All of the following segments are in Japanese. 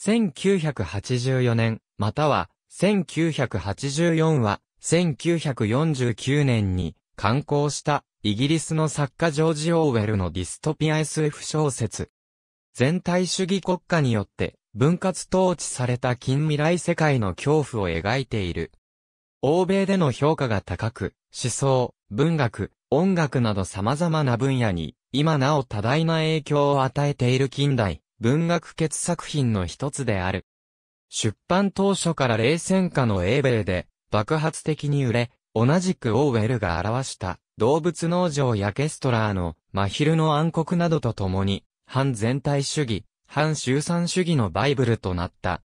1984年、または1984は1949年に刊行したイギリスの作家ジョージ・オーウェルのディストピア SF 小説。全体主義国家によって分割統治された近未来世界の恐怖を描いている。欧米での評価が高く、思想、文学、音楽など様々な分野に、今なお多大な影響を与えている近代、文学傑作品の一つである。出版当初から冷戦下の英米で、爆発的に売れ、同じくオーウェルが表した動物農場やケストラーの真昼の暗黒などと共に、反全体主義、反集産主義のバイブルとなった。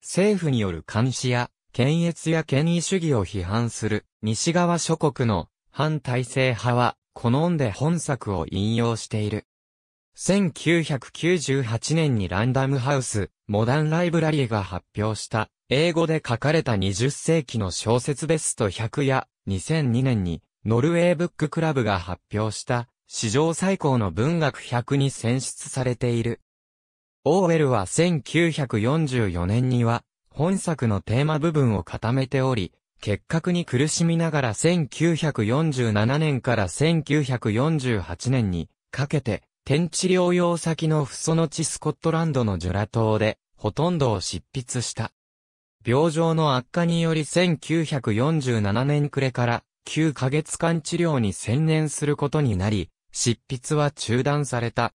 政府による監視や、検閲や権威主義を批判する西側諸国の反体制派は、好んで本作を引用している。1998年にランダムハウス、モダンライブラリーが発表した英語で書かれた20世紀の小説ベスト100や、2002年に、ノルウェーブッククラブが発表した、史上最高の文学100に選出されている。オーウェルは1944年には、本作のテーマ部分を固めており、結核に苦しみながら1947年から1948年にかけて、天地療養先のフソノチスコットランドのジュラ島で、ほとんどを執筆した。病状の悪化により1947年暮れから9ヶ月間治療に専念することになり、執筆は中断された。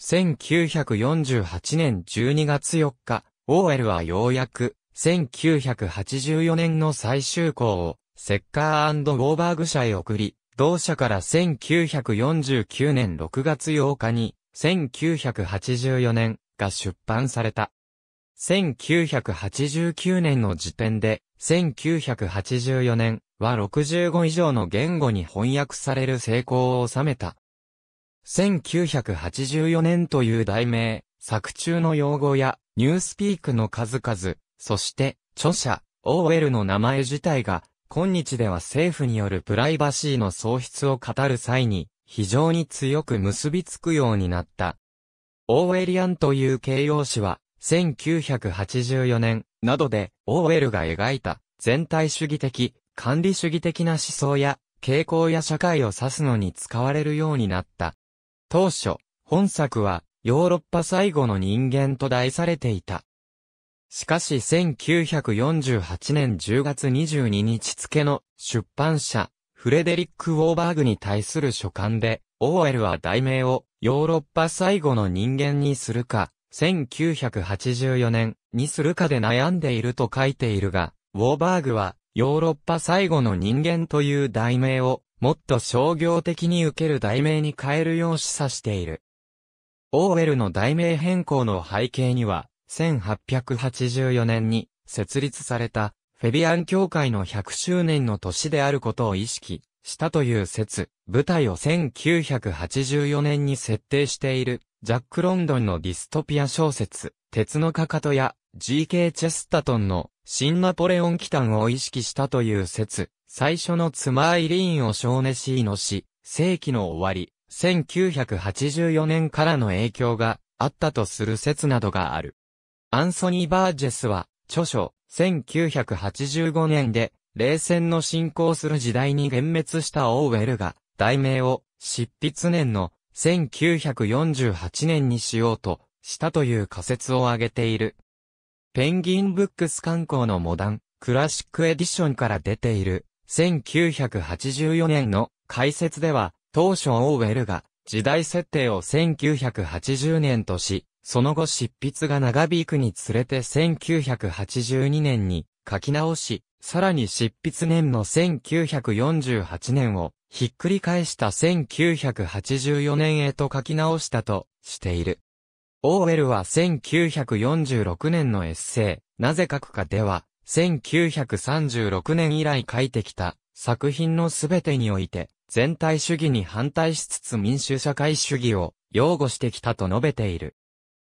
1948年12月4日、オーエルはようやく、1984年の最終稿を、セッカーウォーバーグ社へ送り、同社から1949年6月8日に、1984年が出版された。1989年の時点で、1984年は65以上の言語に翻訳される成功を収めた。1984年という題名、作中の用語やニュースピークの数々、そして著者、オーウェルの名前自体が、今日では政府によるプライバシーの喪失を語る際に、非常に強く結びつくようになった。オーウェリアンという形容詞は、1984年などでオーウェルが描いた全体主義的、管理主義的な思想や傾向や社会を指すのに使われるようになった。当初、本作はヨーロッパ最後の人間と題されていた。しかし1948年10月22日付の出版社、フレデリック・ウォーバーグに対する書簡で、オーエルは題名をヨーロッパ最後の人間にするか、1984年にするかで悩んでいると書いているが、ウォーバーグはヨーロッパ最後の人間という題名をもっと商業的に受ける題名に変えるよう示唆している。オーウェルの題名変更の背景には、1884年に設立されたフェビアン協会の100周年の年であることを意識したという説、舞台を1984年に設定しているジャック・ロンドンのディストピア小説、鉄のかかとや G.K. チェスタトンの新ナポレオン機関を意識したという説、最初の妻アイリーンを少ネシーの死、世紀の終わり、1984年からの影響があったとする説などがある。アンソニー・バージェスは、著書、1985年で、冷戦の進行する時代に幻滅したオーウェルが、題名を、執筆年の1948年にしようとしたという仮説を挙げている。ペンギンブックス観光のモダン、クラシックエディションから出ている、1984年の解説では、当初オーウェルが時代設定を1980年とし、その後執筆が長引くにつれて1982年に書き直し、さらに執筆年の1948年をひっくり返した1984年へと書き直したとしている。オーウェルは1946年のエッセイ、なぜ書くかでは、1936年以来書いてきた作品のすべてにおいて、全体主義に反対しつつ民主社会主義を擁護してきたと述べている。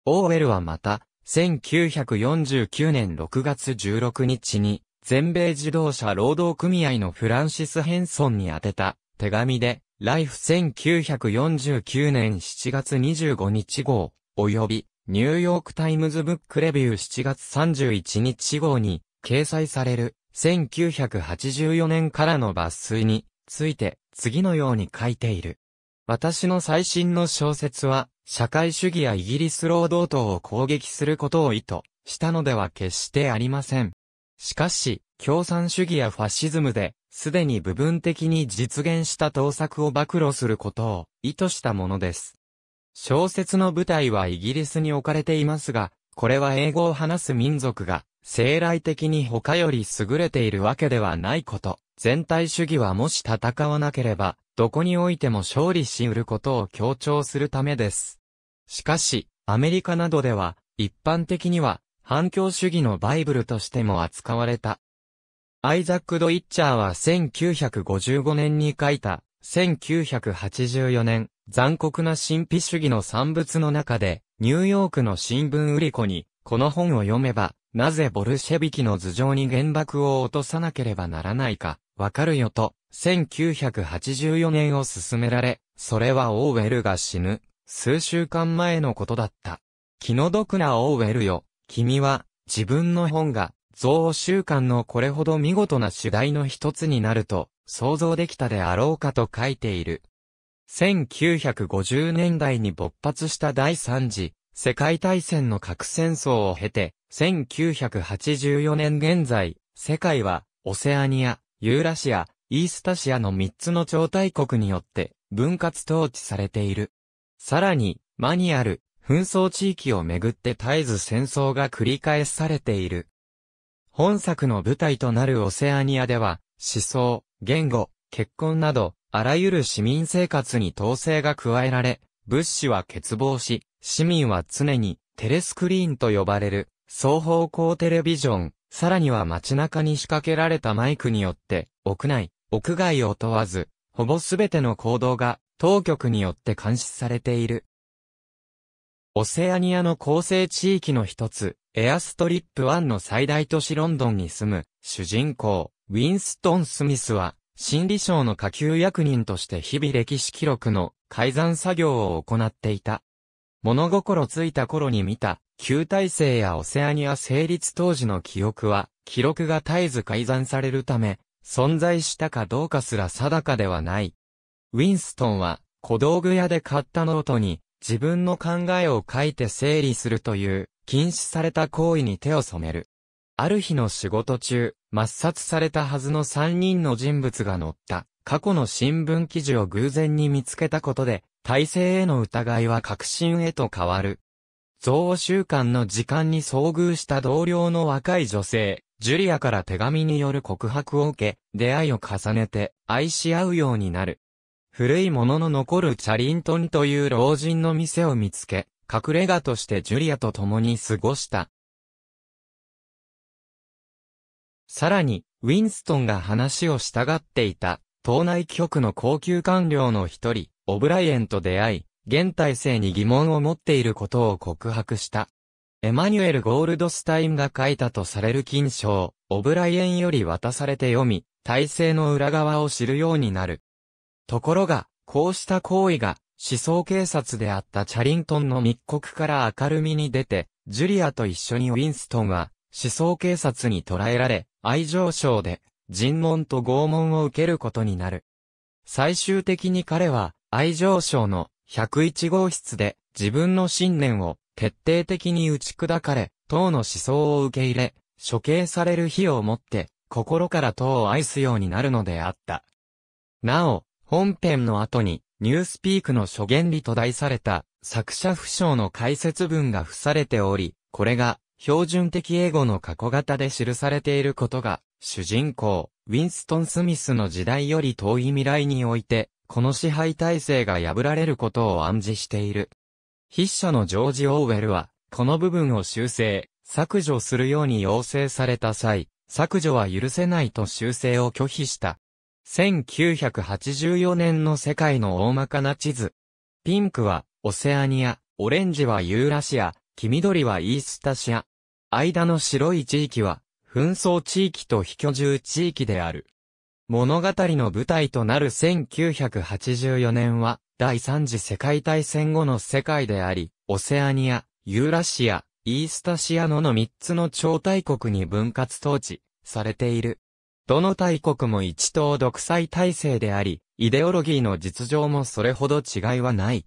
オーウェルはまた、1949年6月16日に、全米自動車労働組合のフランシス・ヘンソンに宛てた手紙で、ライフ1949年7月25日号、及びニューヨークタイムズブックレビュー7月31日号に掲載される1984年からの抜粋について次のように書いている。私の最新の小説は社会主義やイギリス労働党を攻撃することを意図したのでは決してありません。しかし、共産主義やファシズムで、すでに部分的に実現した盗作を暴露することを意図したものです。小説の舞台はイギリスに置かれていますが、これは英語を話す民族が、生来的に他より優れているわけではないこと。全体主義はもし戦わなければ、どこにおいても勝利し得ることを強調するためです。しかし、アメリカなどでは、一般的には、反共主義のバイブルとしても扱われた。アイザック・ドイッチャーは1955年に書いた、1984年、残酷な神秘主義の産物の中で、ニューヨークの新聞売り子に、この本を読めば、なぜボルシェビキの頭上に原爆を落とさなければならないか、わかるよと、1984年を進められ、それはオーウェルが死ぬ、数週間前のことだった。気の毒なオーウェルよ、君は、自分の本が、増習慣のこれほど見事な主題の一つになると、想像できたであろうかと書いている。1950年代に勃発した第三次世界大戦の核戦争を経て、1984年現在、世界はオセアニア、ユーラシア、イースタシアの3つの超大国によって分割統治されている。さらに、マニュアル、紛争地域をめぐって絶えず戦争が繰り返されている。本作の舞台となるオセアニアでは、思想、言語、結婚など、あらゆる市民生活に統制が加えられ、物資は欠乏し、市民は常にテレスクリーンと呼ばれる双方向テレビジョン、さらには街中に仕掛けられたマイクによって、屋内、屋外を問わず、ほぼすべての行動が当局によって監視されている。オセアニアの構成地域の一つ、エアストリップ1の最大都市ロンドンに住む主人公、ウィンストン・スミスは、心理省の下級役人として日々歴史記録の改ざん作業を行っていた。物心ついた頃に見た、旧体制やオセアニア成立当時の記憶は、記録が絶えず改ざんされるため、存在したかどうかすら定かではない。ウィンストンは、小道具屋で買ったノートに、自分の考えを書いて整理するという、禁止された行為に手を染める。ある日の仕事中、抹殺されたはずの3人の人物が載った過去の新聞記事を偶然に見つけたことで、体制への疑いは確信へと変わる。憎悪週間の時間に遭遇した同僚の若い女性、ジュリアから手紙による告白を受け、出会いを重ねて愛し合うようになる。古いものの残るチャリントンという老人の店を見つけ、隠れ家としてジュリアと共に過ごした。さらに、ウィンストンが話をしたがっていた、党内局の高級官僚の一人、オブライエンと出会い、現体制に疑問を持っていることを告白した。エマニュエル・ゴールドスタインが書いたとされる金賞、オブライエンより渡されて読み、体制の裏側を知るようになる。ところが、こうした行為が思想警察であったチャリントンの密告から明るみに出て、ジュリアと一緒にウィンストンは、思想警察に捕らえられ、愛情症で、尋問と拷問を受けることになる。最終的に彼は、愛情症の101号室で、自分の信念を徹底的に打ち砕かれ、党の思想を受け入れ、処刑される日をもって、心から党を愛すようになるのであった。なお、本編の後に、ニュースピークの諸原理と題された作者不詳の解説文が付されており、これが標準的英語の過去型で記されていることが、主人公、ウィンストン・スミスの時代より遠い未来において、この支配体制が破られることを暗示している。筆者のジョージ・オーウェルは、この部分を修正、削除するように要請された際、削除は許せないと修正を拒否した。1984年の世界の大まかな地図。ピンクはオセアニア、オレンジはユーラシア、黄緑はイースタシア。間の白い地域は紛争地域と非居住地域である。物語の舞台となる1984年は第三次世界大戦後の世界であり、オセアニア、ユーラシア、イースタシアノの3つの超大国に分割統治されている。どの大国も一党独裁体制であり、イデオロギーの実情もそれほど違いはない。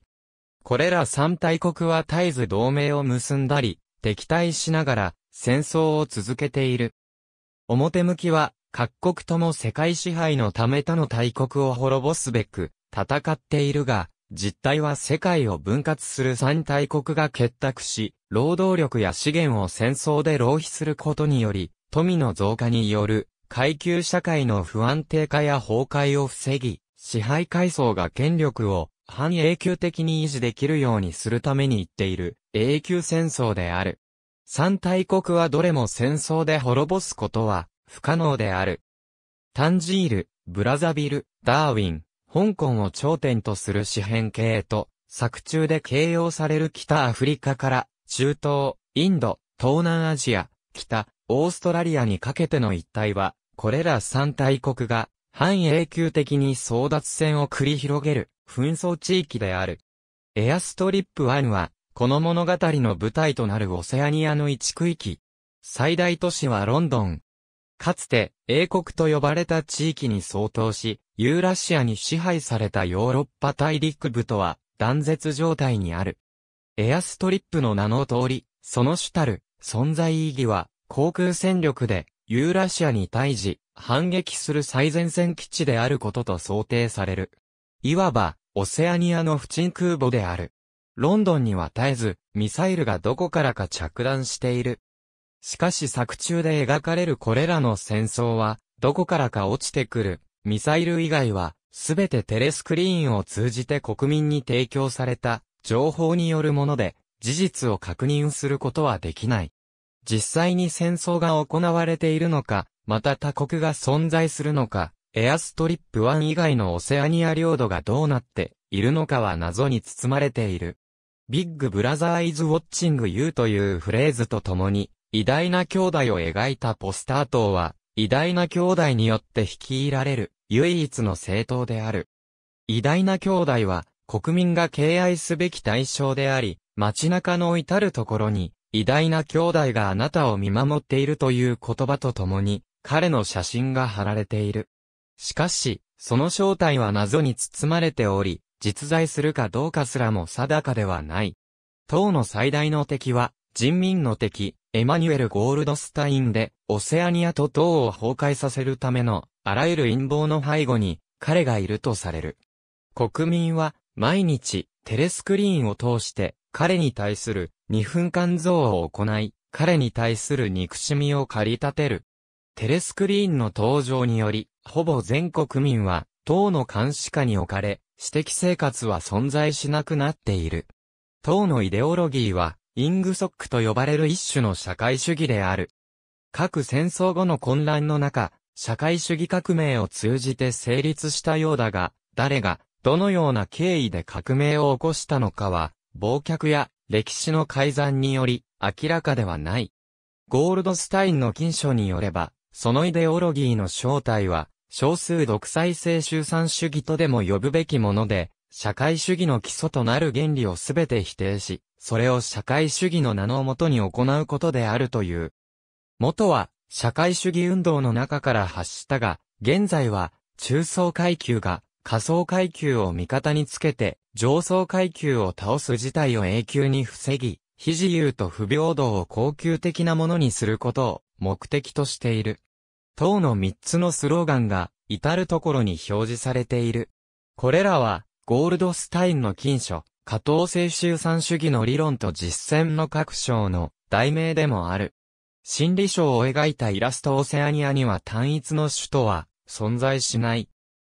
これら三大国は絶えず同盟を結んだり、敵対しながら戦争を続けている。表向きは各国とも世界支配のため他の大国を滅ぼすべく戦っているが、実態は世界を分割する三大国が結託し、労働力や資源を戦争で浪費することにより、富の増加による階級社会の不安定化や崩壊を防ぎ、支配階層が権力を半永久的に維持できるようにするために言っている永久戦争である。三大国はどれも戦争で滅ぼすことは不可能である。タンジール、ブラザビル、ダーウィン、香港を頂点とする四辺形と、作中で形容される北アフリカから、中東、インド、東南アジア、北、オーストラリアにかけての一帯は、これら三大国が、半永久的に争奪戦を繰り広げる、紛争地域である。エアストリップ1は、この物語の舞台となるオセアニアの一区域。最大都市はロンドン、かつて、英国と呼ばれた地域に相当し、ユーラシアに支配されたヨーロッパ大陸部とは断絶状態にある。エアストリップの名の通り、その主たる存在意義は航空戦力でユーラシアに対峙、反撃する最前線基地であることと想定される。いわば、オセアニアの不沈空母である。ロンドンには絶えず、ミサイルがどこからか着弾している。しかし作中で描かれるこれらの戦争は、どこからか落ちてくる、ミサイル以外は、すべてテレスクリーンを通じて国民に提供された、情報によるもので、事実を確認することはできない。実際に戦争が行われているのか、また他国が存在するのか、エアストリップ1以外のオセアニア領土がどうなっているのかは謎に包まれている。ビッグブラザーイズウォッチング You というフレーズとともに、偉大な兄弟を描いたポスター党は、偉大な兄弟によって率いられる、唯一の政党である。偉大な兄弟は、国民が敬愛すべき対象であり、街中の至るところに、偉大な兄弟があなたを見守っているという言葉とともに、彼の写真が貼られている。しかし、その正体は謎に包まれており、実在するかどうかすらも定かではない。党の最大の敵は、人民の敵、エマニュエル・ゴールドスタインで、オセアニアと島を崩壊させるための、あらゆる陰謀の背後に、彼がいるとされる。国民は、毎日、テレスクリーンを通して、彼に対する2分間像を行い、彼に対する憎しみを駆り立てる。テレスクリーンの登場により、ほぼ全国民は、党の監視下に置かれ、私的生活は存在しなくなっている。党のイデオロギーは、イングソックと呼ばれる一種の社会主義である。各戦争後の混乱の中、社会主義革命を通じて成立したようだが、誰が、どのような経緯で革命を起こしたのかは、忘却や歴史の改ざんにより、明らかではない。ゴールドスタインの金書によれば、そのイデオロギーの正体は、少数独裁性集産主義とでも呼ぶべきもので、社会主義の基礎となる原理をすべて否定し、それを社会主義の名のもとに行うことであるという。元は、社会主義運動の中から発したが、現在は、中層階級が、下層階級を味方につけて、上層階級を倒す事態を永久に防ぎ、非自由と不平等を高級的なものにすることを目的としている。党の三つのスローガンが至るところに表示されている。これらは、ゴールドスタインの金書、加藤性集産主義の理論と実践の各章の題名でもある。心理章を描いたイラストオセアニアには単一の首都は存在しない。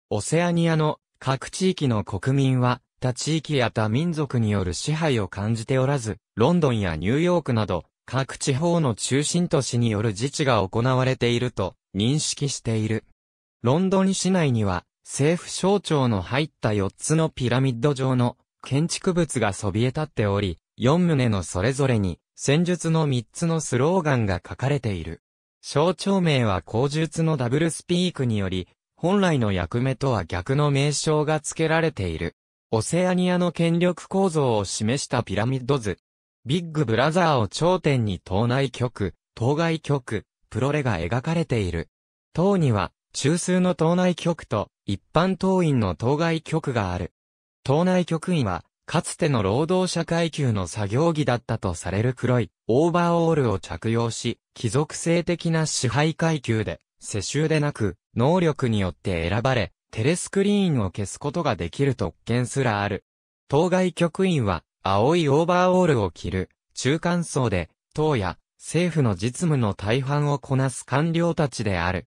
オセアニアの各地域の国民は他地域や他民族による支配を感じておらず、ロンドンやニューヨークなど各地方の中心都市による自治が行われていると認識している。ロンドン市内には政府省庁の入った4つのピラミッド状の建築物がそびえ立っており、4棟のそれぞれに、戦術の3つのスローガンが書かれている。象徴名は口述のダブルスピークにより、本来の役目とは逆の名称が付けられている。オセアニアの権力構造を示したピラミッド図。ビッグブラザーを頂点に島内局、当該局、プロレが描かれている。島には、中枢の島内局と一般党員の当該局がある。党内局員は、かつての労働者階級の作業着だったとされる黒いオーバーオールを着用し、貴族性的な支配階級で、世襲でなく、能力によって選ばれ、テレスクリーンを消すことができる特権すらある。当該局員は、青いオーバーオールを着る、中間層で、党や政府の実務の大半をこなす官僚たちである。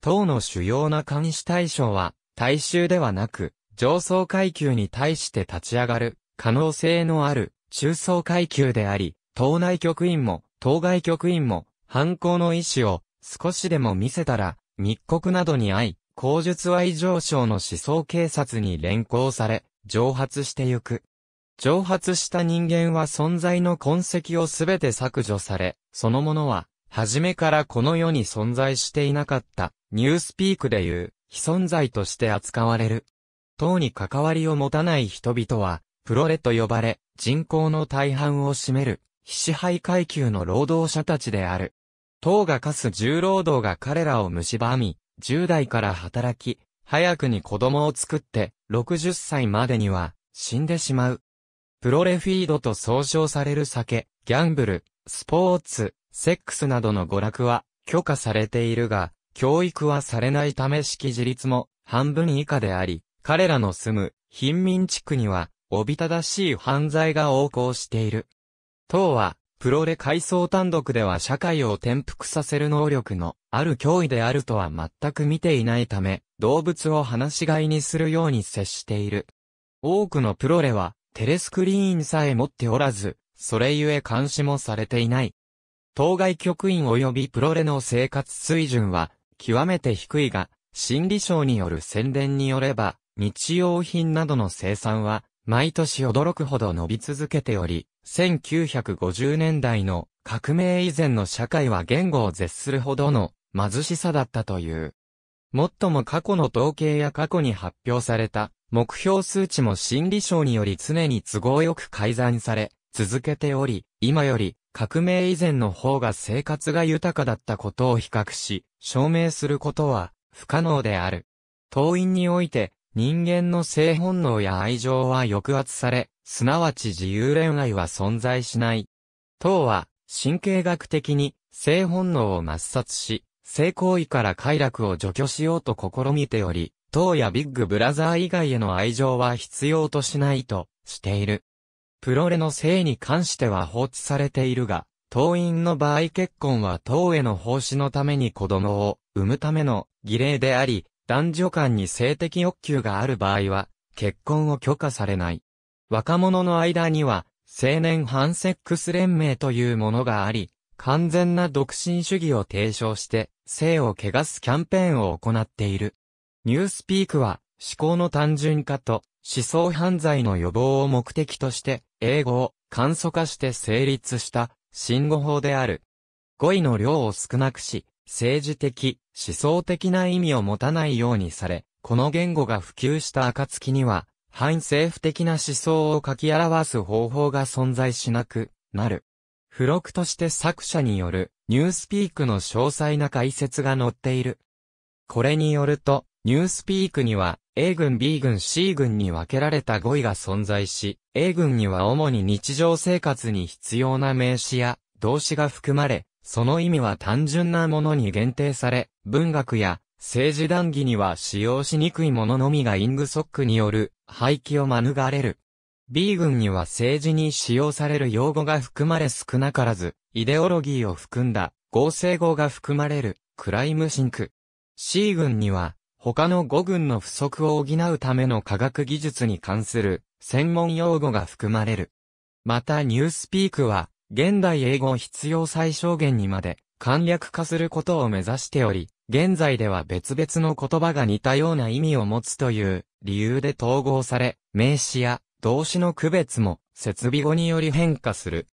党の主要な監視対象は、大衆ではなく、上層階級に対して立ち上がる可能性のある中層階級であり、党内局員も当該局員も犯行の意思を少しでも見せたら密告などに遭い、口述愛上昇の思想警察に連行され、蒸発してゆく。蒸発した人間は存在の痕跡をすべて削除され、そのものは、初めからこの世に存在していなかった、ニュースピークでいう、非存在として扱われる。党に関わりを持たない人々は、プロレと呼ばれ、人口の大半を占める、非支配階級の労働者たちである。党が課す重労働が彼らを蝕み、10代から働き、早くに子供を作って、60歳までには、死んでしまう。プロレフィードと総称される酒、ギャンブル、スポーツ、セックスなどの娯楽は許可されているが、教育はされないため識自立も半分以下であり、彼らの住む貧民地区には、おびただしい犯罪が横行している。党は、プロレ階層単独では社会を転覆させる能力のある脅威であるとは全く見ていないため、動物を放し飼いにするように接している。多くのプロレは、テレスクリーンさえ持っておらず、それゆえ監視もされていない。当該局員及びプロレの生活水準は、極めて低いが、心理省による宣伝によれば、日用品などの生産は、毎年驚くほど伸び続けており、1950年代の革命以前の社会は言語を絶するほどの貧しさだったという。もっとも過去の統計や過去に発表された目標数値も心理省により常に都合よく改ざんされ、続けており、今より革命以前の方が生活が豊かだったことを比較し、証明することは不可能である。党員において人間の性本能や愛情は抑圧され、すなわち自由恋愛は存在しない。党は、神経学的に性本能を抹殺し、性行為から快楽を除去しようと試みており、党やビッグブラザー以外への愛情は必要としないとしている。プロレの性に関しては放置されているが、党員の場合結婚は党への奉仕のために子供を産むための儀礼であり、男女間に性的欲求がある場合は、結婚を許可されない。若者の間には、青年反セックス連盟というものがあり、完全な独身主義を提唱して、性を汚すキャンペーンを行っている。ニュースピークは、思考の単純化と思想犯罪の予防を目的として、英語を簡素化して成立した新語法である。語彙の量を少なくし、政治的、思想的な意味を持たないようにされ、この言語が普及した暁には、反政府的な思想を書き表す方法が存在しなくなる。付録として作者によるニュースピークの詳細な解説が載っている。これによると、ニュースピークには A 軍 B 軍 C 軍に分けられた語彙が存在し、A 軍には主に日常生活に必要な名詞や動詞が含まれ、その意味は単純なものに限定され、文学や政治談義には使用しにくいもののみがイングソックによる廃棄を免れる。B 群には政治に使用される用語が含まれ少なからず、イデオロギーを含んだ合成語が含まれるクライムシンク。C 群には他の5群の不足を補うための科学技術に関する専門用語が含まれる。またニュースピークは現代英語を必要最小限にまで簡略化することを目指しており、現在では別々の言葉が似たような意味を持つという理由で統合され、名詞や動詞の区別も設備語により変化する。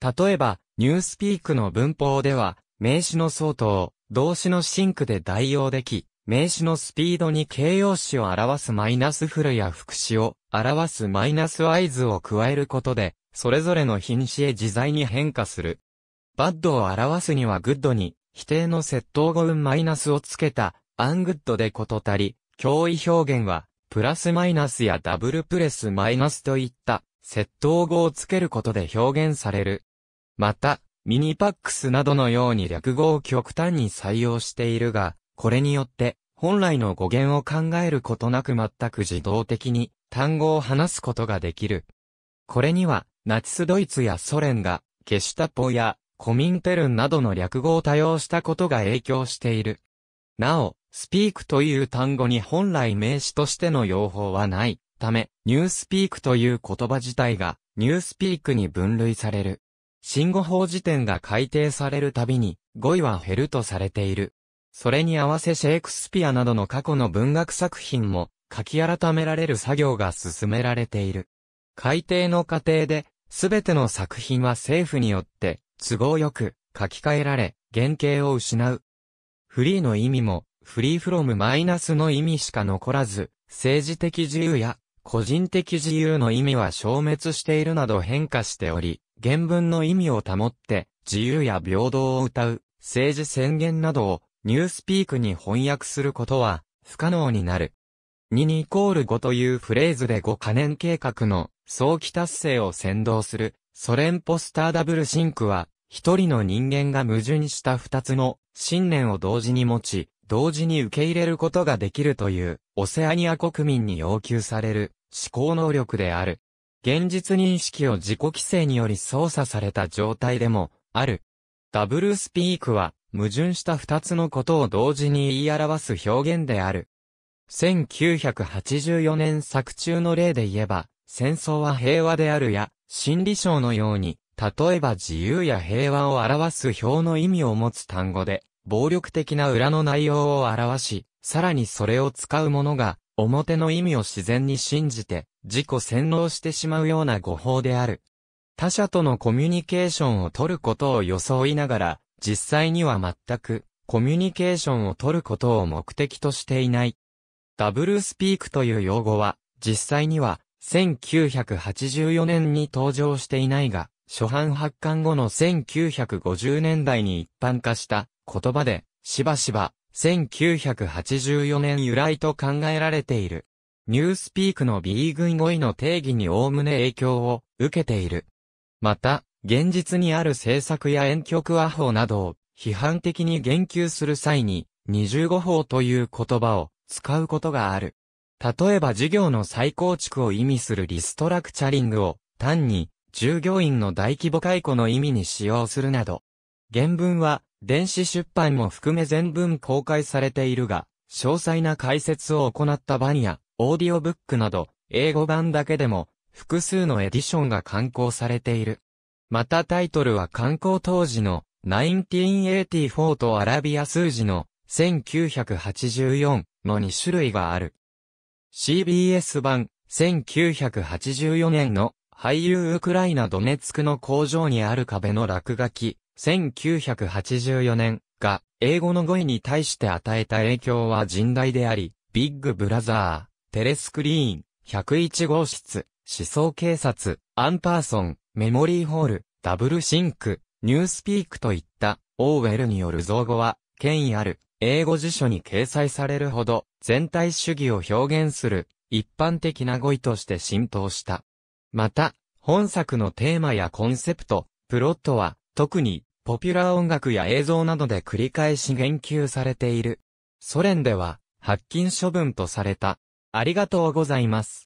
例えば、 Newspeak の文法では、名詞の thought は動詞の think で代用でき、名詞のスピードに形容詞を表すマイナス ful や副詞を表すマイナス wise を加えることで、それぞれの品詞へ自在に変化する。 bad を表すには good に、否定の接頭語 un マイナスをつけた、 ungood でこと足り、強意表現は、プラスマイナスや doubleplus マイナスといった、接頭語をつけることで表現される。また、ミニパックスなどのように略語を極端に採用しているが、これによって、本来の語源を考えることなく全く自動的に単語を話すことができる。これには、ナチスドイツやソ連が、ゲシュタポやコミンテルンなどの略語を多用したことが影響している。なお、スピークという単語に本来名詞としての用法はないため、ニュースピークという言葉自体がニュースピークに分類される。新語法辞典が改定されるたびに語彙は減るとされている。それに合わせシェイクスピアなどの過去の文学作品も書き改められる作業が進められている。改定の過程ですべての作品は政府によって、都合よく、書き換えられ、原型を失う。フリーの意味も、フリーフロムマイナスの意味しか残らず、政治的自由や、個人的自由の意味は消滅しているなど変化しており、原文の意味を保って、自由や平等を謳う、政治宣言などを、ニュースピークに翻訳することは、不可能になる。2イコール5というフレーズで5カ年計画の早期達成を先導するソ連ポスターダブルシンクは、一人の人間が矛盾した二つの信念を同時に持ち、同時に受け入れることができるというオセアニア国民に要求される思考能力である。現実認識を自己規制により操作された状態でもある。ダブルスピークは矛盾した二つのことを同時に言い表す表現である。1984年作中の例で言えば、戦争は平和であるや、心理章のように、例えば自由や平和を表す表の意味を持つ単語で、暴力的な裏の内容を表し、さらにそれを使う者が、表の意味を自然に信じて、自己洗脳してしまうような語法である。他者とのコミュニケーションを取ることを装いながら、実際には全く、コミュニケーションを取ることを目的としていない。ダブルスピークという用語は、実際には、1984年に登場していないが、初版発刊後の1950年代に一般化した言葉で、しばしば1984年由来と考えられている。ニュースピークの B 群語彙の定義に概ね影響を受けている。また、現実にある政策や遠曲和法などを批判的に言及する際に、二十五法という言葉を使うことがある。例えば事業の再構築を意味するリストラクチャリングを単に従業員の大規模解雇の意味に使用するなど、原文は電子出版も含め全文公開されているが、詳細な解説を行った版やオーディオブックなど英語版だけでも複数のエディションが刊行されている。またタイトルは刊行当時の1984とアラビア数字の1984の2種類がある。CBS 版、1984年の俳優ウクライナドネツクの工場にある壁の落書き、1984年が英語の語彙に対して与えた影響は甚大であり、ビッグブラザー、テレスクリーン、101号室、思想警察、 unperson、 memory hole、 doublethink、 Newspeak といったオーウェルによる造語は権威ある英語辞書に掲載されるほど全体主義を表現する一般的な語彙として浸透した。また、本作のテーマやコンセプト、プロットは特にポピュラー音楽や映像などで繰り返し言及されている。ソ連では発禁処分とされた。ありがとうございます。